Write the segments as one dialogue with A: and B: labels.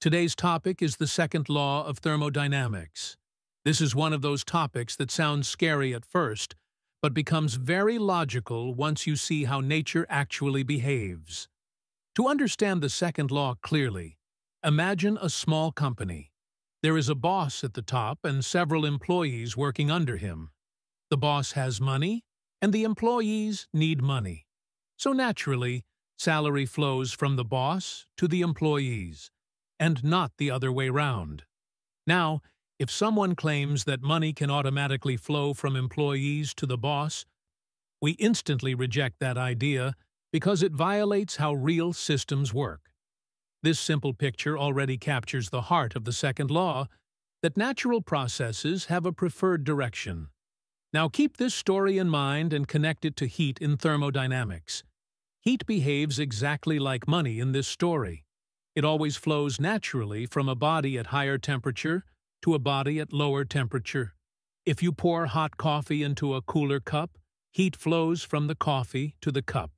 A: Today's topic is the second law of thermodynamics. This is one of those topics that sounds scary at first, but becomes very logical once you see how nature actually behaves. To understand the second law clearly, imagine a small company. There is a boss at the top and several employees working under him. The boss has money, and the employees need money. So naturally, salary flows from the boss to the employees, and not the other way round. Now, if someone claims that money can automatically flow from employees to the boss, we instantly reject that idea because it violates how real systems work. This simple picture already captures the heart of the second law, that natural processes have a preferred direction. Now keep this story in mind and connect it to heat in thermodynamics. Heat behaves exactly like money in this story. It always flows naturally from a body at higher temperature to a body at lower temperature. If you pour hot coffee into a cooler cup, heat flows from the coffee to the cup.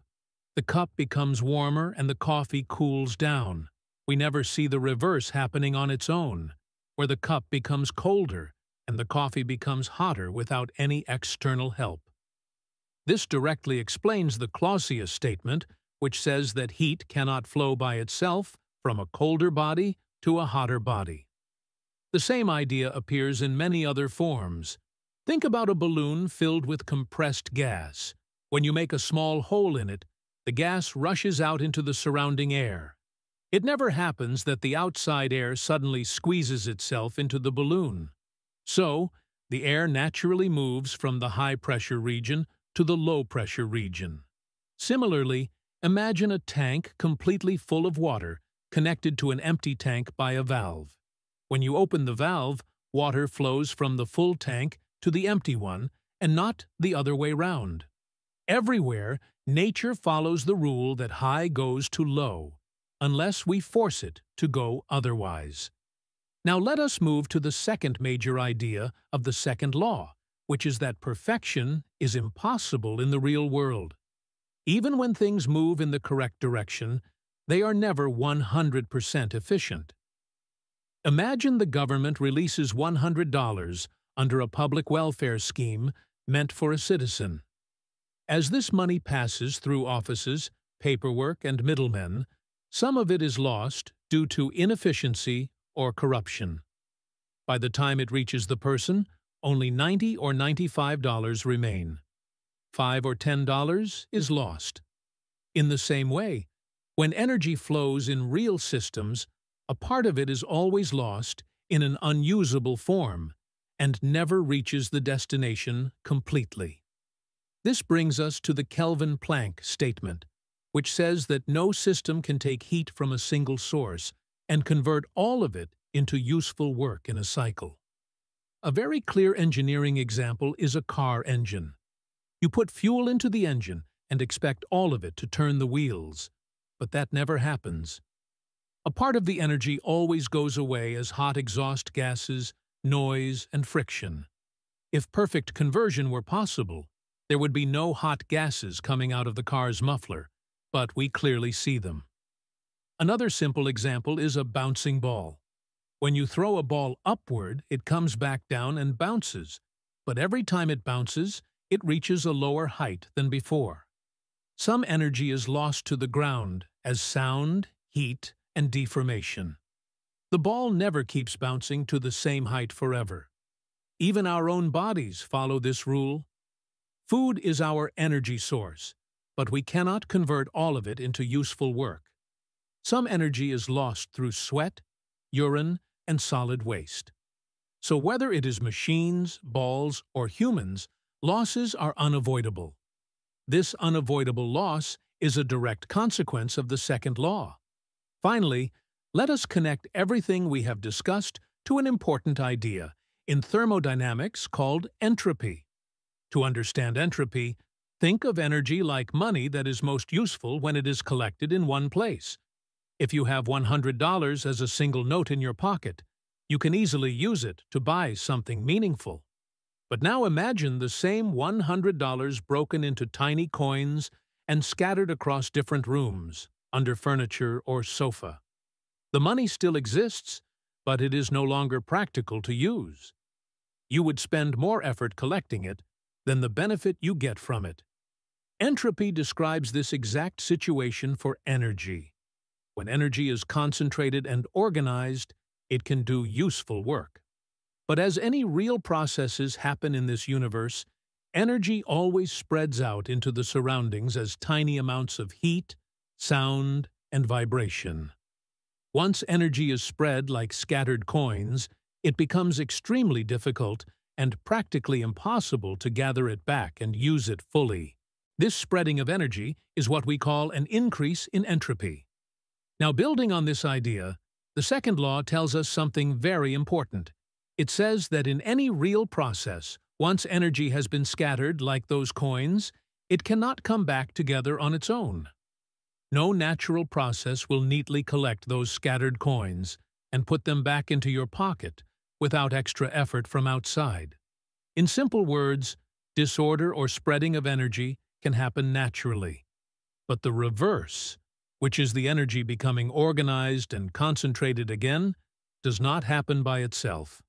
A: The cup becomes warmer and the coffee cools down. We never see the reverse happening on its own, where the cup becomes colder and the coffee becomes hotter without any external help. This directly explains the Clausius statement, which says that heat cannot flow by itself from a colder body to a hotter body. The same idea appears in many other forms. Think about a balloon filled with compressed gas. When you make a small hole in it, the gas rushes out into the surrounding air. It never happens that the outside air suddenly squeezes itself into the balloon. So, the air naturally moves from the high-pressure region to the low-pressure region. Similarly, imagine a tank completely full of water connected to an empty tank by a valve. When you open the valve, water flows from the full tank to the empty one and not the other way round. Everywhere, nature follows the rule that high goes to low, unless we force it to go otherwise. Now let us move to the second major idea of the second law, which is that perfection is impossible in the real world. Even when things move in the correct direction, they are never 100% efficient. Imagine the government releases $100 under a public welfare scheme meant for a citizen. As this money passes through offices, paperwork, and middlemen, some of it is lost due to inefficiency or corruption. By the time it reaches the person, only 90 or $95 remain. 5 or $10 is lost. In the same way, when energy flows in real systems, a part of it is always lost in an unusable form and never reaches the destination completely. This brings us to the Kelvin-Planck statement, which says that no system can take heat from a single source and convert all of it into useful work in a cycle. A very clear engineering example is a car engine. You put fuel into the engine and expect all of it to turn the wheels, but that never happens. A part of the energy always goes away as hot exhaust gases, noise, and friction. If perfect conversion were possible, there would be no hot gases coming out of the car's muffler, but we clearly see them. Another simple example is a bouncing ball. When you throw a ball upward, it comes back down and bounces, but every time it bounces, it reaches a lower height than before. Some energy is lost to the ground as sound, heat, and deformation. The ball never keeps bouncing to the same height forever. Even our own bodies follow this rule. Food is our energy source, but we cannot convert all of it into useful work. Some energy is lost through sweat, urine, and solid waste. So whether it is machines, balls, or humans, losses are unavoidable. This unavoidable loss is a direct consequence of the second law. Finally, let us connect everything we have discussed to an important idea in thermodynamics called entropy. To understand entropy, Think of energy like money that is most useful when it is collected in one place. If you have $100 as a single note in your pocket, you can easily use it to buy something meaningful. But now imagine the same $100 broken into tiny coins and scattered across different rooms, under furniture or sofa. The money still exists, but it is no longer practical to use. You would spend more effort collecting it than the benefit you get from it. Entropy describes this exact situation for energy. When energy is concentrated and organized, it can do useful work. But as any real processes happen in this universe, energy always spreads out into the surroundings as tiny amounts of heat, sound, and vibration. Once energy is spread like scattered coins, it becomes extremely difficult and practically impossible to gather it back and use it fully. This spreading of energy is what we call an increase in entropy. Now, building on this idea, the second law tells us something very important. It says that in any real process, once energy has been scattered like those coins, it cannot come back together on its own. No natural process will neatly collect those scattered coins and put them back into your pocket without extra effort from outside. In simple words, disorder or spreading of energy can happen naturally. But the reverse, which is the energy becoming organized and concentrated again, does not happen by itself.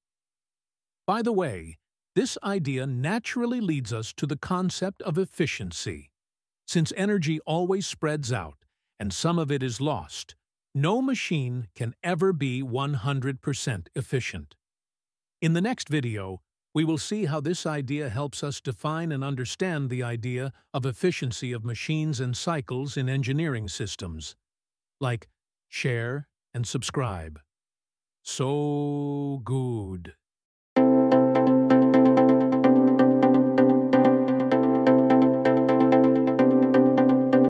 A: By the way, this idea naturally leads us to the concept of efficiency. Since energy always spreads out, and some of it is lost, no machine can ever be 100% efficient. In the next video, we will see how this idea helps us define and understand the idea of efficiency of machines and cycles in engineering systems. Like share and subscribe. So good.